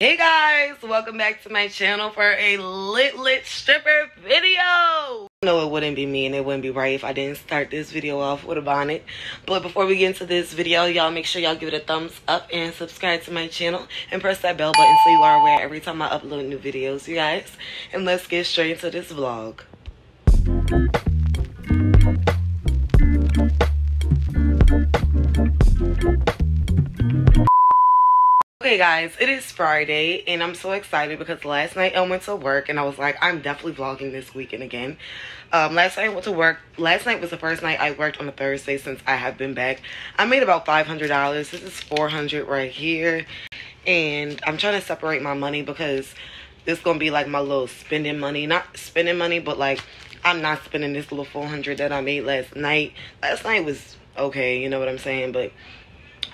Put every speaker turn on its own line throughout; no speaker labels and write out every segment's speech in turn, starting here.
Hey guys, welcome back to my channel for a lit lit stripper video. No, it wouldn't be me and it wouldn't be right if I didn't start this video off with a bonnet. But before we get into this video, y'all make sure y'all give it a thumbs up and subscribe to my channel and press that bell button so you are aware every time I upload new videos, you guys. And let's get straight into this vlog. Okay guys, it is Friday and I'm so excited because last night I went to work and I was like, I'm definitely vlogging this weekend again. Um, last night I went to work. Last night was the first night I worked on a Thursday since I have been back. I made about $500. This is 400 right here. And I'm trying to separate my money because this is going to be like my little spending money. Not spending money, but like I'm not spending this little $400 that I made last night. Last night was okay, you know what I'm saying? But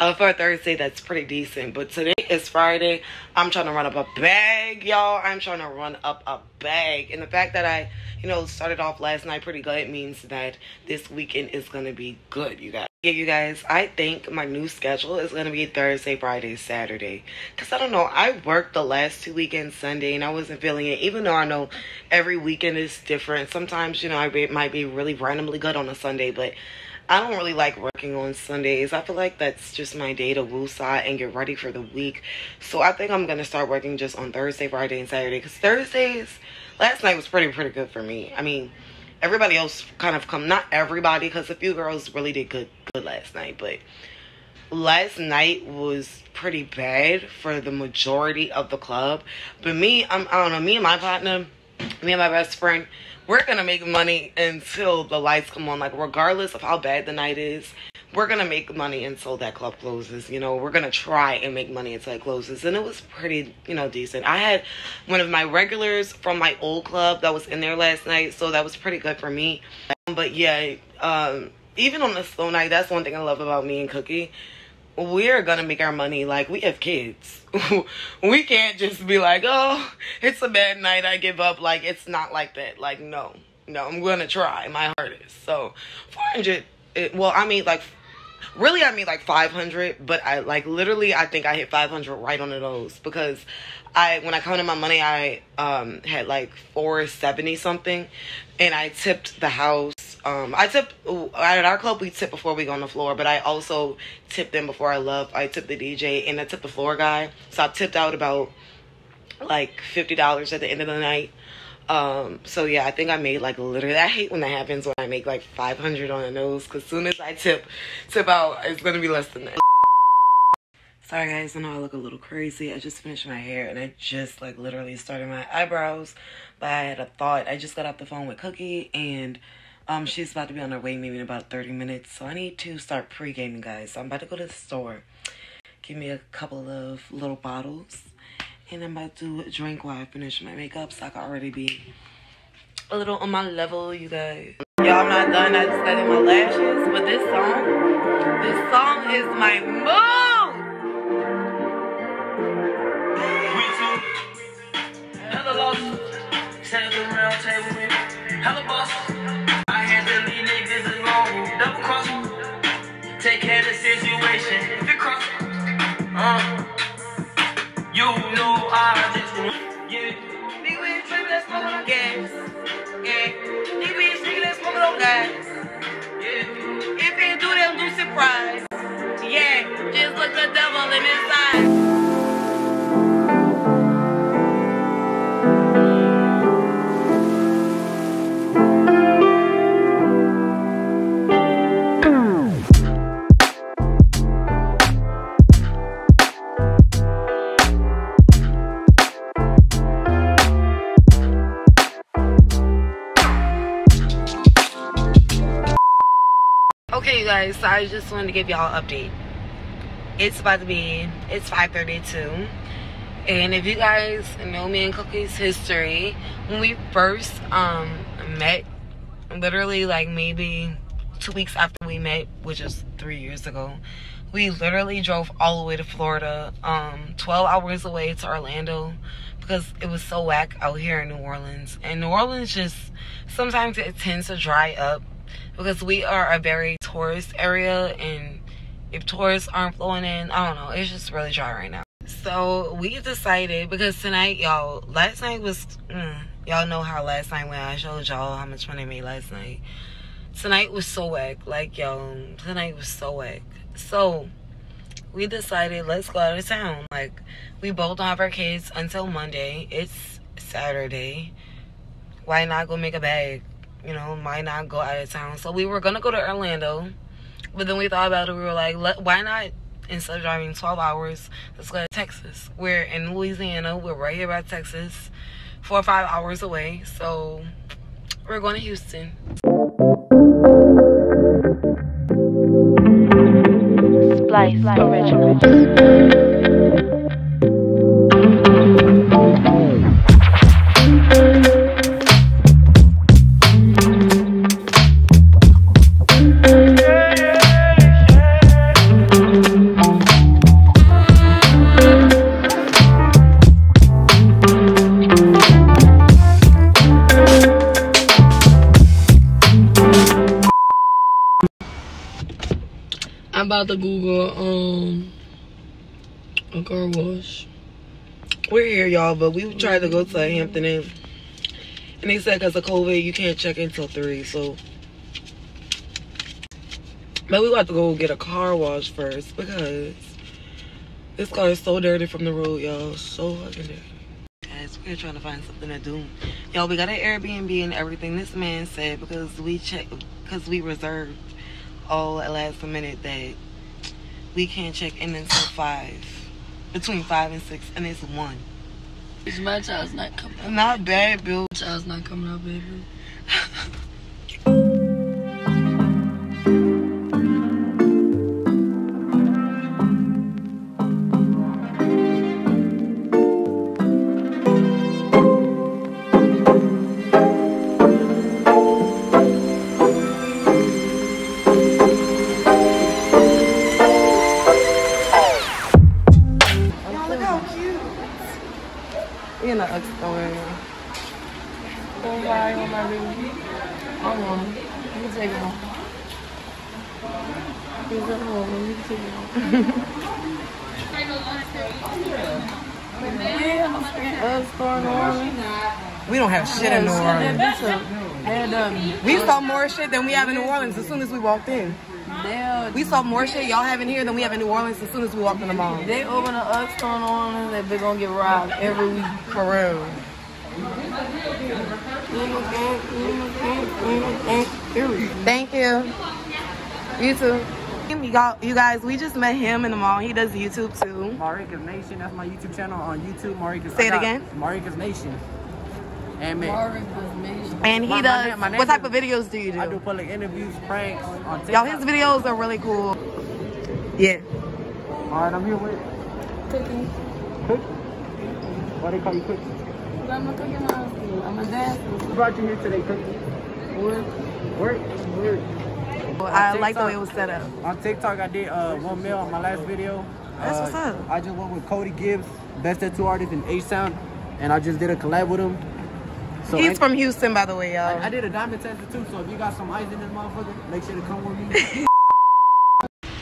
uh, for Thursday, that's pretty decent. But today is Friday. I'm trying to run up a bag, y'all. I'm trying to run up a bag. And the fact that I, you know, started off last night pretty good means that this weekend is going to be good, you guys. Yeah, you guys, I think my new schedule is going to be Thursday, Friday, Saturday. Because I don't know, I worked the last two weekends Sunday and I wasn't feeling it. Even though I know every weekend is different. Sometimes, you know, I might be really randomly good on a Sunday, but I don't really like working on Sundays. I feel like that's just my day to woosah and get ready for the week. So I think I'm going to start working just on Thursday, Friday, and Saturday. Because Thursdays, last night was pretty, pretty good for me. I mean, everybody else kind of come, not everybody, because a few girls really did good, good last night. But last night was pretty bad for the majority of the club. But me, I'm, I don't know, me and my partner, me and my best friend, we're gonna make money until the lights come on. Like regardless of how bad the night is, we're gonna make money until that club closes. You know, we're gonna try and make money until it closes. And it was pretty, you know, decent. I had one of my regulars from my old club that was in there last night, so that was pretty good for me. But yeah, um, even on the slow night, that's one thing I love about me and Cookie we're gonna make our money like we have kids. We can't just be like oh it's a bad night i give up. Like it's not like that. Like no no i'm gonna try. My hardest so 400 it, well i mean like really i mean like 500 but i like literally i think i hit 500 right on the nose because i when i counted my money i um had like 470 something and i tipped the house um, I tip at our club. We tip before we go on the floor, but I also tip them before I love. I tip the DJ and I tip the floor guy. So I tipped out about like fifty dollars at the end of the night. Um, so yeah, I think I made like literally. I hate when that happens when I make like five hundred on the nose, cause soon as I tip, tip out, it's gonna be less than that. Sorry guys, I know I look a little crazy. I just finished my hair and I just like literally started my eyebrows. But I had a thought. I just got off the phone with Cookie and um, she's about to be on her way maybe in about 30 minutes. So I need to start pre-gaming, guys. So I'm about to go to the store. Give me a couple of little bottles. And I'm about to drink while I finish my makeup so I can already be a little on my level, you guys. Y'all, I'm not done. I just added my lashes. But this song, this song is my mood. You guys, so I just wanted to give y'all an update. It's about to be, it's 5.32. And if you guys know me and Cookie's history, when we first um, met, literally like maybe two weeks after we met, which is three years ago, we literally drove all the way to Florida, um, 12 hours away to Orlando because it was so whack out here in New Orleans. And New Orleans just, sometimes it tends to dry up because we are a very tourist area and if tourists aren't flowing in. I don't know. It's just really dry right now. So we decided because tonight, y'all, last night was, mm, y'all know how last night when I showed y'all how much money I made last night. Tonight was so whack. Like, y'all, tonight was so whack. So we decided let's go out of town. Like, we both don't have our kids until Monday. It's Saturday. Why not go make a bag? You know, might not go out of town? So we were gonna go to Orlando, but then we thought about it. We were like, why not instead of driving 12 hours, let's go to Texas. We're in Louisiana. We're right here by Texas, four or five hours away. So we're going to Houston.
Splice Originals.
About to Google um a car wash.
We're here, y'all, but we tried to go to Hampton Inn. And they said because of COVID, you can't check in till 3, so. But we got to go get a car wash first because this car is so dirty from the road, y'all. So fucking dirty. Guys, we're trying to find something to do. Y'all, we got an Airbnb and everything. This man said because we checked, because we reserved all at last minute that we can't check in until 5. Between 5 and 6, and it's 1.
It's my child's not coming.
Not bad, Bill.
My child's not coming out, baby. Us in New Orleans.
We don't have shit in New Orleans.
And um,
We saw more shit than we have in New Orleans as soon as we walked in. We saw more shit y'all have in here than we have in New Orleans as soon as we walked in the mall.
They open an UGG store in New Orleans that they're gonna get robbed every week.
For real. Thank you. You too. You got you guys, we just met him in the mall. He does YouTube too.
Marika's Nation. That's my YouTube channel on YouTube. Marika's.
Say it again.
Marika's Nation. And me.
And he
My- my
does
name- my name
what type
is-
of videos do you do?
I do
do?
public interviews, pranks on TikTok.
Y'all his videos are really cool. Yeah.
All right, I'm here with
Cookie.
Cookie. Why they call you Cookie?
I'm a cookie monster. I'm a dancer.
Who brought you here today, Cookie?
Work.
Work. Work.
I like the way it was set up.
On TikTok, I did uh, one mil on my last video.
That's
Uh,
what's up.
I just went with Cody Gibbs, best tattoo artist in H-Town, and I just did a collab with him. So
He's
I-
from Houston, by the way, y'all.
I, I did a diamond tattoo too, so if you got some ice in this motherfucker, make sure to come with me.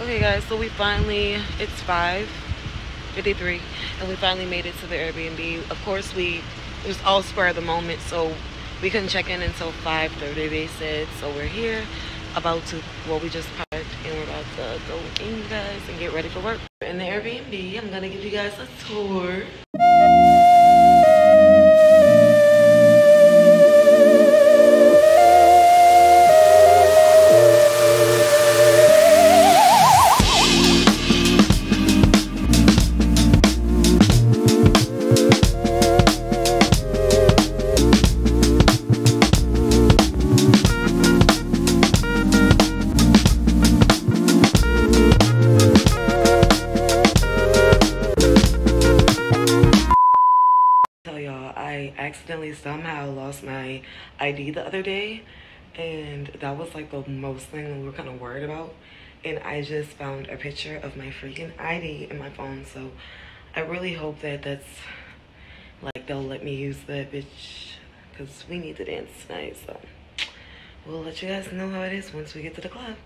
Okay guys, so we finally, it's 5.53 and we finally made it to the Airbnb. Of course we, it was all spur of the moment, so we couldn't check in until 5.30 they said. So we're here about to, well we just parked and we're about to go in you guys and get ready for work. In the Airbnb, I'm gonna give you guys a tour. Somehow lost my ID the other day and that was like the most thing we were kind of worried about and I just found a picture of my freaking ID in my phone so I really hope that that's like they'll let me use that bitch because we need to dance tonight so we'll let you guys know how it is once we get to the club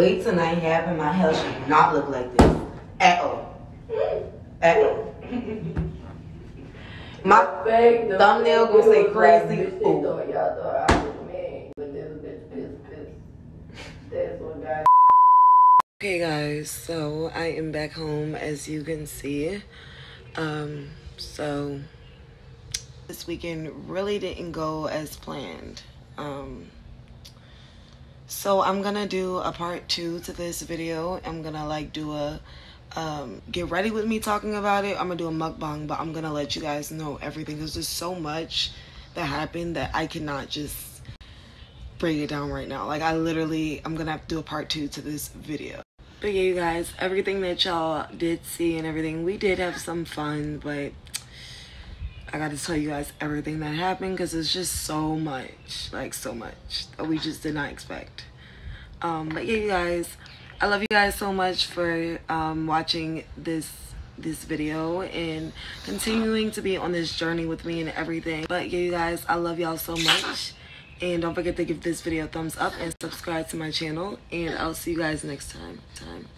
wait till night happen. My hair should not look like this at all. At all. My thumbnail gonna say crazy. Ooh. Okay guys, so I am back home as you can see. Um, so this weekend really didn't go as planned. Um, so I'm gonna do a part two to this video. I'm gonna like do a um, get ready with me talking about it. I'm gonna do a mukbang, but I'm gonna let you guys know everything there's so much that happened that I cannot just break it down right now. Like I literally, I'm gonna have to do a part two to this video. But yeah, you guys, everything that y'all did see and everything, we did have some fun, but I got to tell you guys everything that happened because it's just so much, like so much that we just did not expect. Um, but yeah, you guys, I love you guys so much for um, watching this this video and continuing to be on this journey with me and everything. But yeah, you guys, I love y'all so much. And don't forget to give this video a thumbs up and subscribe to my channel. And I'll see you guys next time. time.